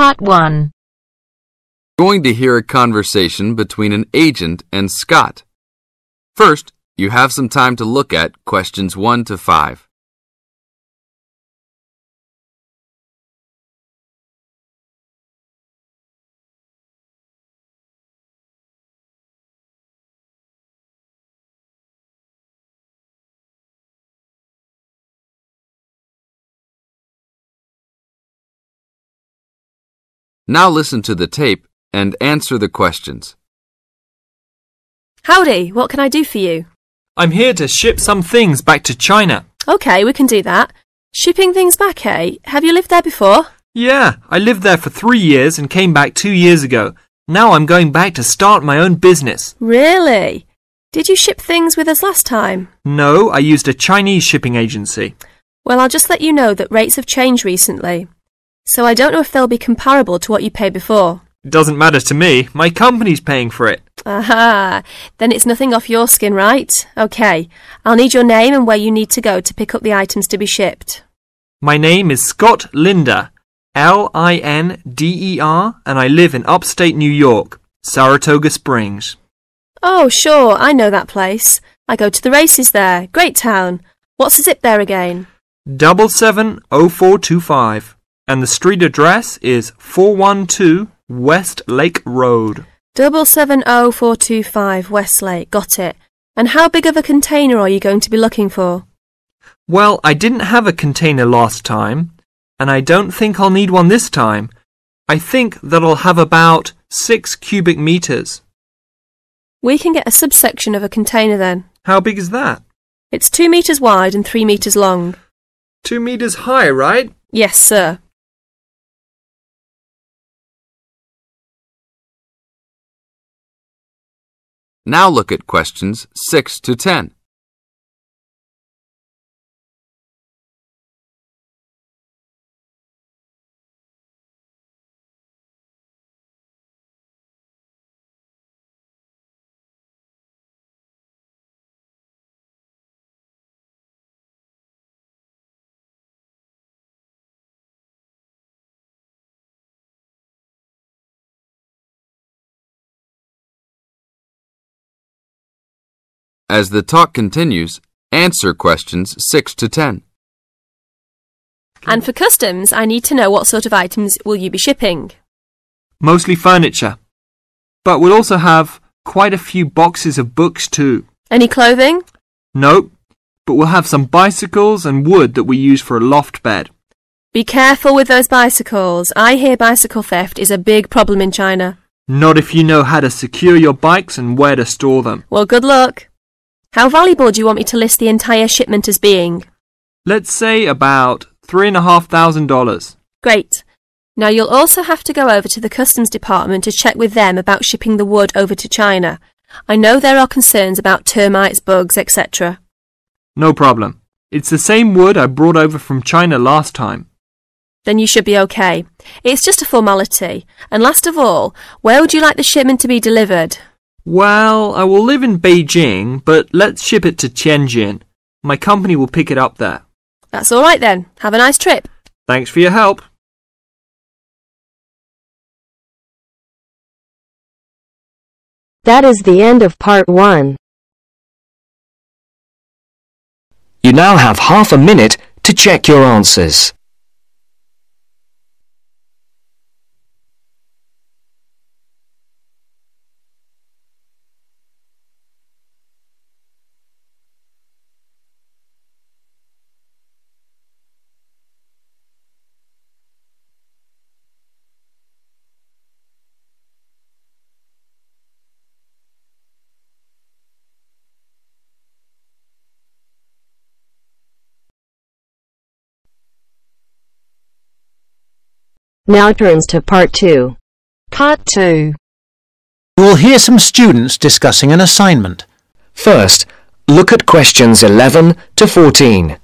Part 1. going to hear a conversation between an agent and Scott. First, you have some time to look at questions 1 to 5. Now listen to the tape and answer the questions. Howdy, what can I do for you? I'm here to ship some things back to China. Okay, we can do that. Shipping things back, eh? Have you lived there before? Yeah, I lived there for three years and came back two years ago. Now I'm going back to start my own business. Really? Did you ship things with us last time? No, I used a Chinese shipping agency. Well, I'll just let you know that rates have changed recently. So I don't know if they'll be comparable to what you paid before. It doesn't matter to me. My company's paying for it. Aha, then it's nothing off your skin, right? Okay, I'll need your name and where you need to go to pick up the items to be shipped. My name is Scott Linder, L I N D E R, and I live in upstate New York, Saratoga Springs. Oh, sure, I know that place. I go to the races there. Great town. What's the zip there again? Double seven oh four two five, and the street address is four one two West Lake Road. Double seven oh four two five Westlake. Got it. And how big of a container are you going to be looking for? Well, I didn't have a container last time, and I don't think I'll need one this time. I think that I'll have about six cubic meters. We can get a subsection of a container then. How big is that? It's two metres wide and three metres long. Two meters high, right? Yes, sir. Now look at questions 6 to 10. As the talk continues, answer questions 6 to 10. And for customs, I need to know what sort of items will you be shipping? Mostly furniture. But we'll also have quite a few boxes of books too. Any clothing? Nope. But we'll have some bicycles and wood that we use for a loft bed. Be careful with those bicycles. I hear bicycle theft is a big problem in China. Not if you know how to secure your bikes and where to store them. Well, good luck. How valuable do you want me to list the entire shipment as being? Let's say about three and a half thousand dollars. Great. Now you'll also have to go over to the customs department to check with them about shipping the wood over to China. I know there are concerns about termites, bugs, etc. No problem. It's the same wood I brought over from China last time. Then you should be okay. It's just a formality. And last of all, where would you like the shipment to be delivered? Well, I will live in Beijing, but let's ship it to Tianjin. My company will pick it up there. That's all right then. Have a nice trip. Thanks for your help. That is the end of Part 1. You now have half a minute to check your answers. Now turns to Part 2. Part 2. You will hear some students discussing an assignment. First, look at questions 11 to 14.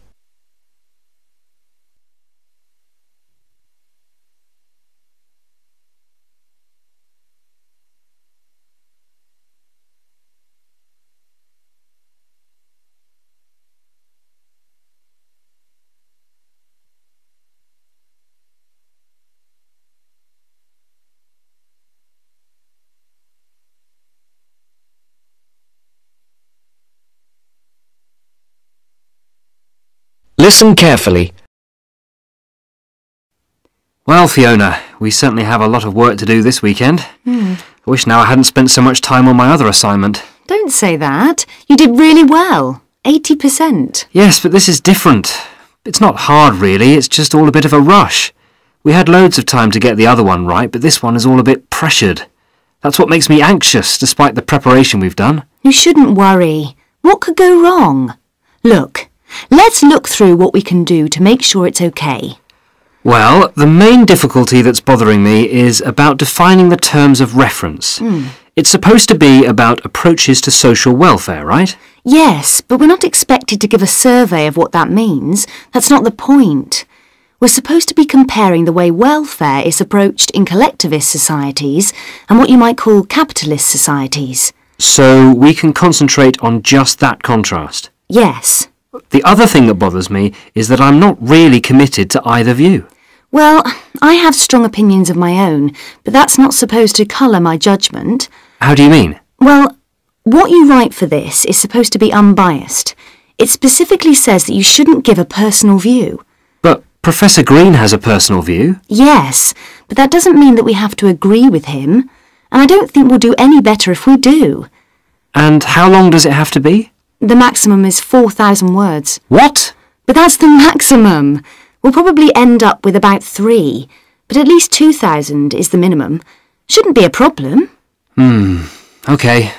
Listen carefully. Well, Fiona, we certainly have a lot of work to do this weekend. Hmm. I wish now I hadn't spent so much time on my other assignment. Don't say that. You did really well. 80%. Yes, but this is different. It's not hard, really. It's just all a bit of a rush. We had loads of time to get the other one right, but this one is all a bit pressured. That's what makes me anxious, despite the preparation we've done. You shouldn't worry. What could go wrong? Look, let's look through what we can do to make sure it's okay. Well, the main difficulty that's bothering me is about defining the terms of reference. Hmm. It's supposed to be about approaches to social welfare, right? Yes, but we're not expected to give a survey of what that means. That's not the point. We're supposed to be comparing the way welfare is approached in collectivist societies and what you might call capitalist societies. So we can concentrate on just that contrast. Yes. The other thing that bothers me is that I'm not really committed to either view. Well, I have strong opinions of my own, but that's not supposed to colour my judgment. How do you mean? Well, what you write for this is supposed to be unbiased. It specifically says that you shouldn't give a personal view. But Professor Green has a personal view. Yes, but that doesn't mean that we have to agree with him. And I don't think we'll do any better if we do. And how long does it have to be? The maximum is 4,000 words. What? But that's the maximum. We'll probably end up with about three, but at least 2,000 is the minimum. Shouldn't be a problem. Hmm, okay.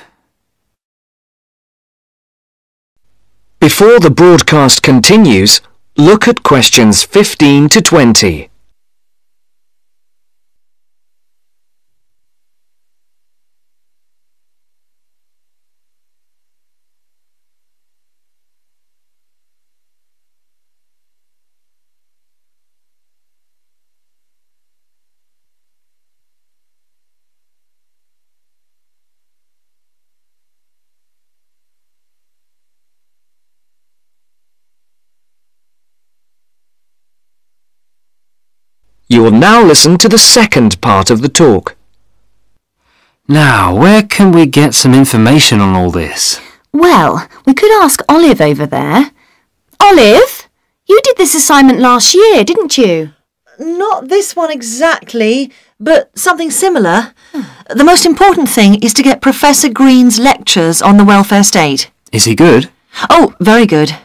Before the broadcast continues, look at questions 15 to 20. You will now listen to the second part of the talk. Now, where can we get some information on all this? Well, we could ask Olive over there. Olive, you did this assignment last year, didn't you? Not this one exactly, but something similar. The most important thing is to get Professor Green's lectures on the welfare state. Is he good? Oh, very good.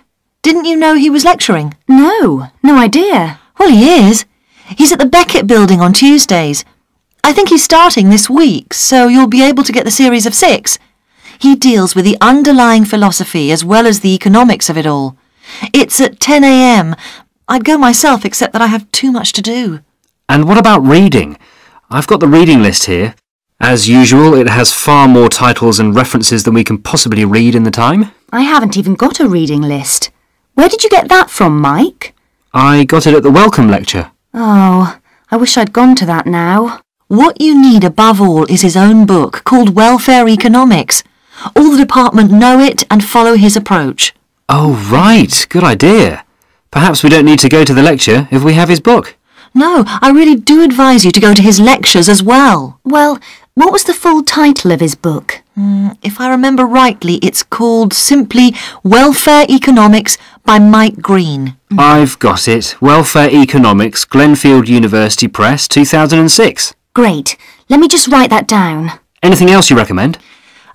Didn't you know he was lecturing? No, no idea. Well, he is. He's at the Beckett building on Tuesdays. I think he's starting this week, so you'll be able to get the series of six. He deals with the underlying philosophy as well as the economics of it all. It's at 10 a.m. I'd go myself, except that I have too much to do. And what about reading? I've got the reading list here. As usual, it has far more titles and references than we can possibly read in the time. I haven't even got a reading list. Where did you get that from, Mike? I got it at the welcome lecture. Oh, I wish I'd gone to that now. What you need above all is his own book called Welfare Economics. All the department know it and follow his approach. Oh, right. Good idea. Perhaps we don't need to go to the lecture if we have his book. No, I really do advise you to go to his lectures as well. Well, what was the full title of his book? Hmm, if I remember rightly, it's called simply Welfare Economics by Mike Green. I've got it. Welfare Economics, Glenfield University Press, 2006. Great. Let me just write that down. Anything else you recommend?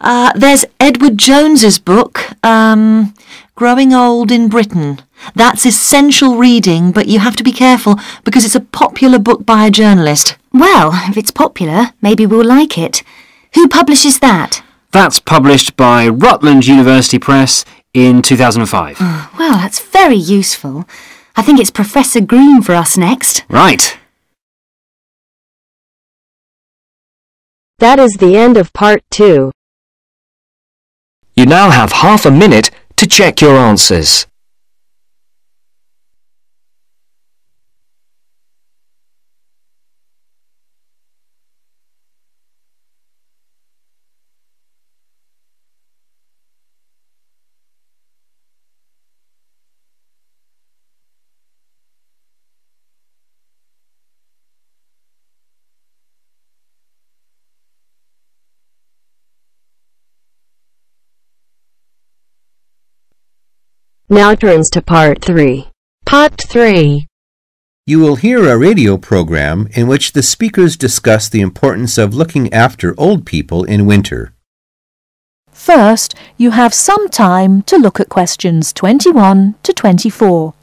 Uh, there's Edward Jones's book, um, Growing Old in Britain. That's essential reading, but you have to be careful because it's a popular book by a journalist. Well, if it's popular, maybe we'll like it. Who publishes that? That's published by Rutland University Press in 2005. Mm, well, that's very useful. I think it's Professor Green for us next. Right. That is the end of part two. You now have half a minute to check your answers. Now turns to part three. Part 3. You will hear a radio program in which the speakers discuss the importance of looking after old people in winter. First, you have some time to look at questions 21 to 24.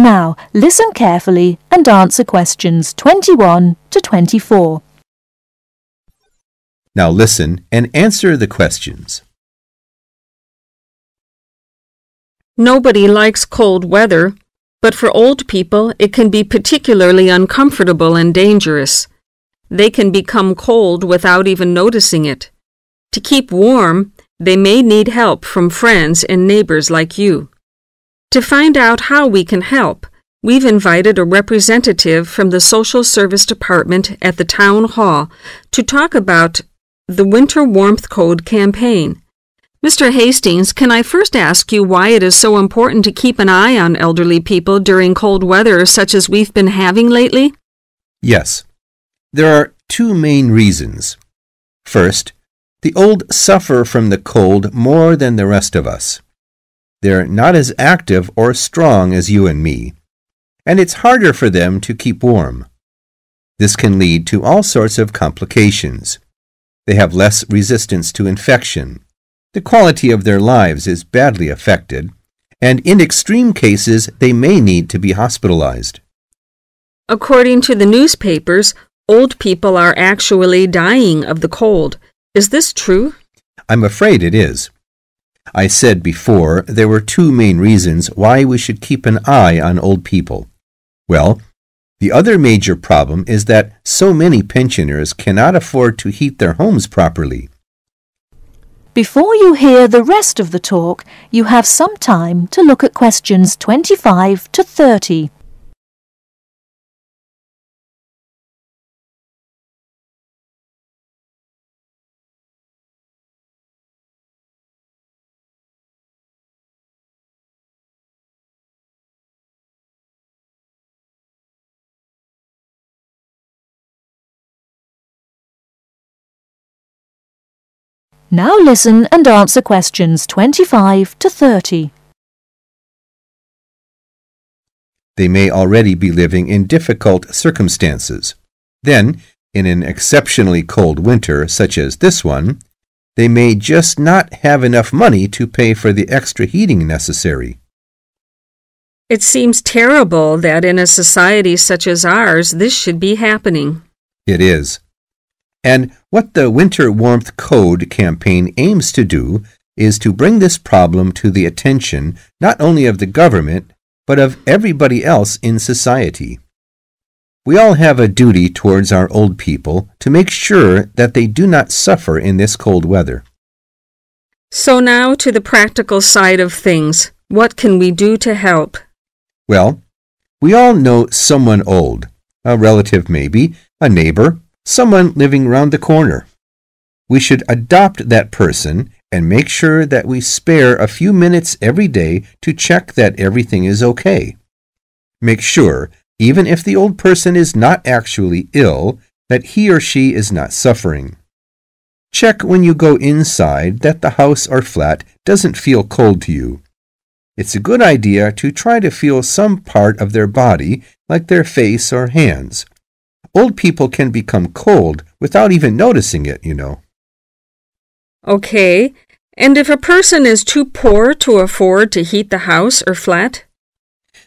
Now, listen carefully and answer questions 21 to 24. Now listen and answer the questions. Nobody likes cold weather, but for old people it can be particularly uncomfortable and dangerous. They can become cold without even noticing it. To keep warm, they may need help from friends and neighbors like you. To find out how we can help, we've invited a representative from the Social Service Department at the Town Hall to talk about the Winter Warmth Code campaign. Mr. Hastings, can I first ask you why it is so important to keep an eye on elderly people during cold weather such as we've been having lately? Yes. There are two main reasons. First, the old suffer from the cold more than the rest of us. They're not as active or strong as you and me, and it's harder for them to keep warm. This can lead to all sorts of complications. They have less resistance to infection. The quality of their lives is badly affected, and in extreme cases, they may need to be hospitalized. According to the newspapers, old people are actually dying of the cold. Is this true? I'm afraid it is. I said before there were two main reasons why we should keep an eye on old people. Well, the other major problem is that so many pensioners cannot afford to heat their homes properly. Before you hear the rest of the talk, you have some time to look at questions 25 to 30. Now listen and answer questions 25 to 30. They may already be living in difficult circumstances. Then, in an exceptionally cold winter such as this one, they may just not have enough money to pay for the extra heating necessary. It seems terrible that in a society such as ours this should be happening. It is. And what the Winter Warmth Code campaign aims to do is to bring this problem to the attention not only of the government, but of everybody else in society. We all have a duty towards our old people to make sure that they do not suffer in this cold weather. So now to the practical side of things. What can we do to help? Well, we all know someone old, a relative maybe, a neighbor, someone living round the corner. We should adopt that person and make sure that we spare a few minutes every day to check that everything is okay. Make sure, even if the old person is not actually ill, that he or she is not suffering. Check when you go inside that the house or flat doesn't feel cold to you. It's a good idea to try to feel some part of their body, like their face or hands. Old people can become cold without even noticing it, you know. Okay. And if a person is too poor to afford to heat the house or flat?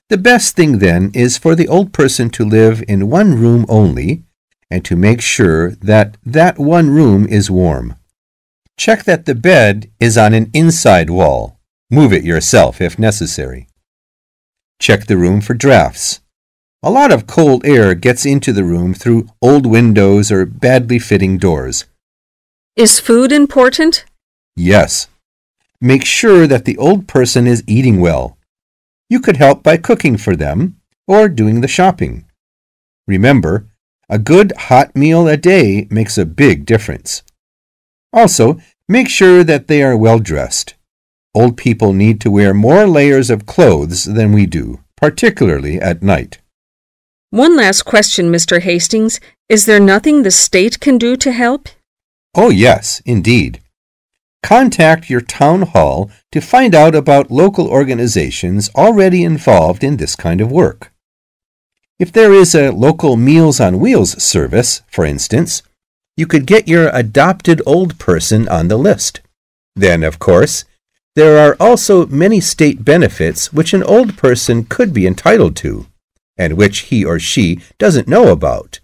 The best thing then is for the old person to live in one room only and to make sure that that one room is warm. Check that the bed is on an inside wall. Move it yourself if necessary. Check the room for drafts. A lot of cold air gets into the room through old windows or badly fitting doors. Is food important? Yes. Make sure that the old person is eating well. You could help by cooking for them or doing the shopping. Remember, A good hot meal a day makes a big difference. Also, make sure that they are well dressed. Old people need to wear more layers of clothes than we do, particularly at night. One last question, Mr. Hastings. Is there nothing the state can do to help? Oh, yes, indeed. Contact your town hall to find out about local organizations already involved in this kind of work. If there is a local Meals on Wheels service, for instance, you could get your adopted old person on the list. Then, of course, there are also many state benefits which an old person could be entitled to, and which he or she doesn't know about,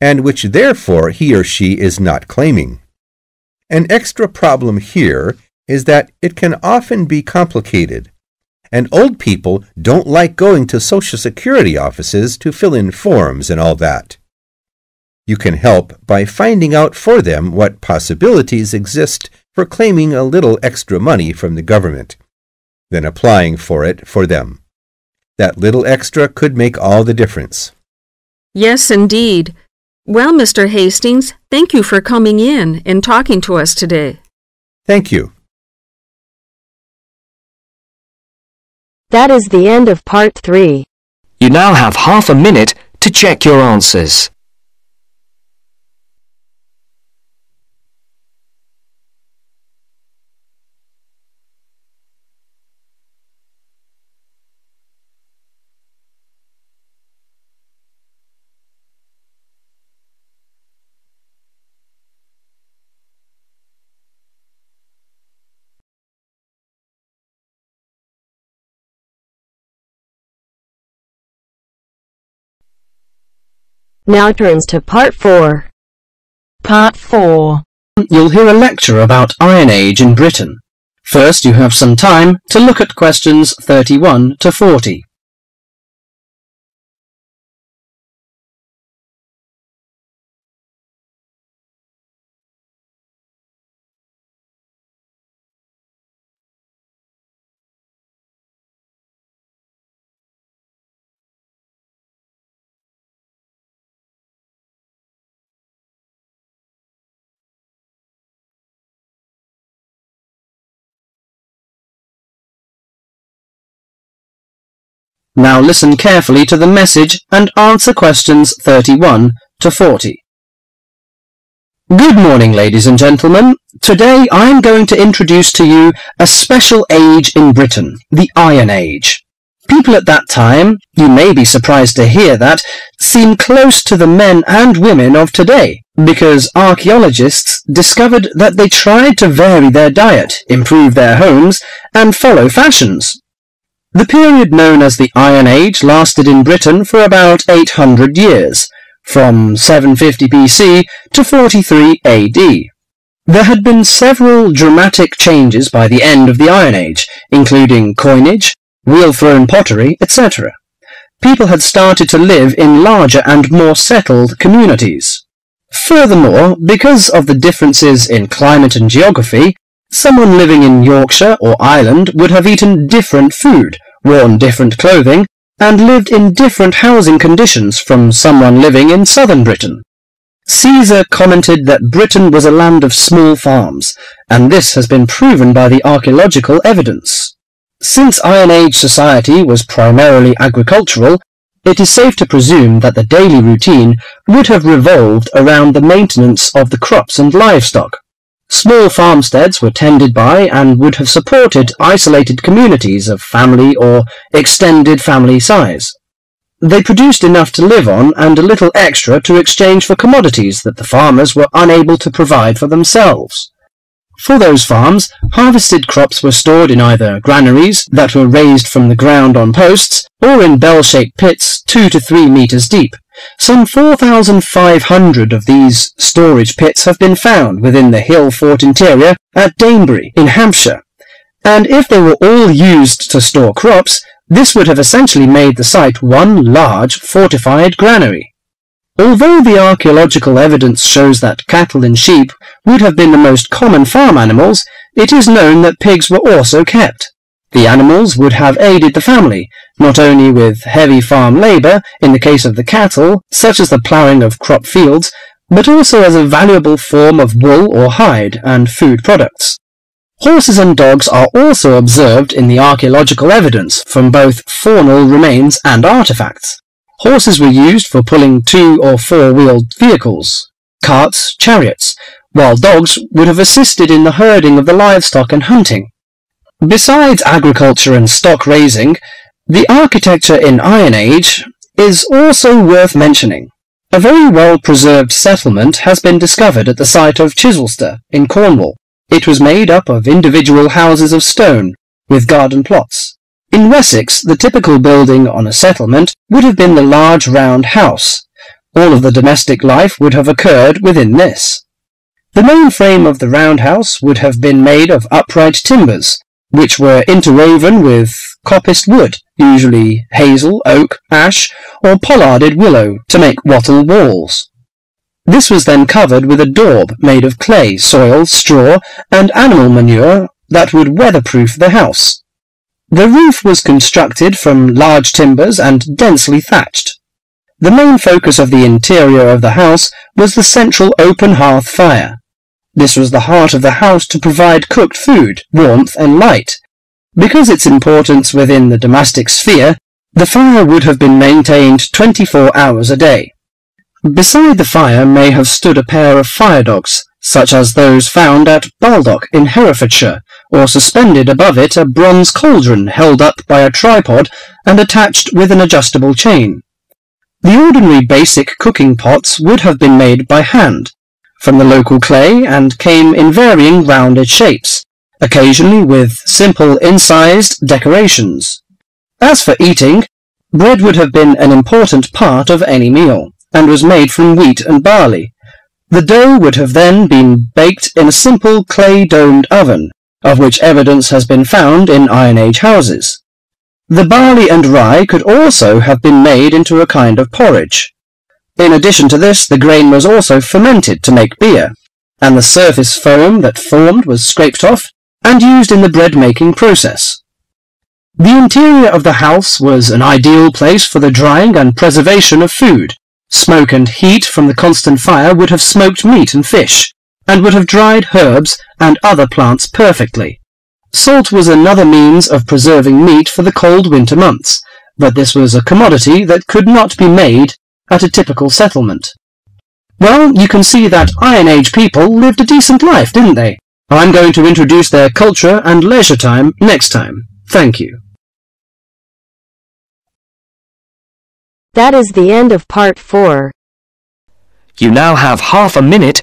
and which therefore he or she is not claiming. An extra problem here is that it can often be complicated and old people don't like going to Social Security offices to fill in forms and all that. You can help by finding out for them what possibilities exist for claiming a little extra money from the government, then applying for it for them. That little extra could make all the difference. Yes, indeed. Well, Mr. Hastings, thank you for coming in and talking to us today. Thank you. That is the end of part 3. You now have half a minute to check your answers. Now turns to part 4. Part 4. You'll hear a lecture about Iron Age in Britain. First, you have some time to look at questions 31 to 40. Now listen carefully to the message and answer questions 31 to 40. Good morning, ladies and gentlemen. Today I'm going to introduce to you a special age in Britain, the Iron Age. People at that time, you may be surprised to hear that, seem close to the men and women of today, because archaeologists discovered that they tried to vary their diet, improve their homes, and follow fashions. The period known as the Iron Age lasted in Britain for about 800 years, from 750 BC to 43 AD. There had been several dramatic changes by the end of the Iron Age, including coinage, wheel-thrown pottery, etc. People had started to live in larger and more settled communities. Furthermore, because of the differences in climate and geography, Someone living in Yorkshire or Ireland would have eaten different food, worn different clothing, and lived in different housing conditions from someone living in southern Britain. Caesar commented that Britain was a land of small farms, and this has been proven by the archaeological evidence. Since Iron Age society was primarily agricultural, it is safe to presume that the daily routine would have revolved around the maintenance of the crops and livestock. Small farmsteads were tended by and would have supported isolated communities of family or extended family size. They produced enough to live on and a little extra to exchange for commodities that the farmers were unable to provide for themselves. For those farms, harvested crops were stored in either granaries that were raised from the ground on posts or in bell-shaped pits two to three meters deep. Some 4,500 of these storage pits have been found within the hill fort interior at Danebury in Hampshire, and if they were all used to store crops, this would have essentially made the site one large fortified granary. Although the archaeological evidence shows that cattle and sheep would have been the most common farm animals, it is known that pigs were also kept. The animals would have aided the family, not only with heavy farm labour in the case of the cattle, such as the ploughing of crop fields, but also as a valuable form of wool or hide and food products. Horses and dogs are also observed in the archaeological evidence from both faunal remains and artifacts. Horses were used for pulling two or four-wheeled vehicles, carts, chariots, while dogs would have assisted in the herding of the livestock and hunting. Besides agriculture and stock raising, the architecture in Iron Age is also worth mentioning. A very well-preserved settlement has been discovered at the site of Chysauster in Cornwall. It was made up of individual houses of stone, with garden plots. In Wessex, the typical building on a settlement would have been the large round house. All of the domestic life would have occurred within this. The main frame of the round house would have been made of upright timbers, which were interwoven with coppiced wood, usually hazel, oak, ash, or pollarded willow, to make wattle walls. This was then covered with a daub made of clay, soil, straw, and animal manure that would weatherproof the house. The roof was constructed from large timbers and densely thatched. The main focus of the interior of the house was the central open hearth fire. This was the heart of the house to provide cooked food, warmth, and light. Because its importance within the domestic sphere, the fire would have been maintained 24 hours a day. Beside the fire may have stood a pair of fire dogs, such as those found at Baldock in Hertfordshire, or suspended above it a bronze cauldron held up by a tripod and attached with an adjustable chain. The ordinary basic cooking pots would have been made by hand, from the local clay and came in varying rounded shapes, occasionally with simple incised decorations. As for eating, bread would have been an important part of any meal and was made from wheat and barley. The dough would have then been baked in a simple clay-domed oven, of which evidence has been found in Iron Age houses. The barley and rye could also have been made into a kind of porridge. In addition to this, the grain was also fermented to make beer, and the surface foam that formed was scraped off and used in the bread-making process. The interior of the house was an ideal place for the drying and preservation of food, Smoke and heat from the constant fire would have smoked meat and fish, and would have dried herbs and other plants perfectly. Salt was another means of preserving meat for the cold winter months, but this was a commodity that could not be made at a typical settlement. Well, you can see that Iron Age people lived a decent life, didn't they? I'm going to introduce their culture and leisure time next time. Thank you. That is the end of part 4. You now have half a minute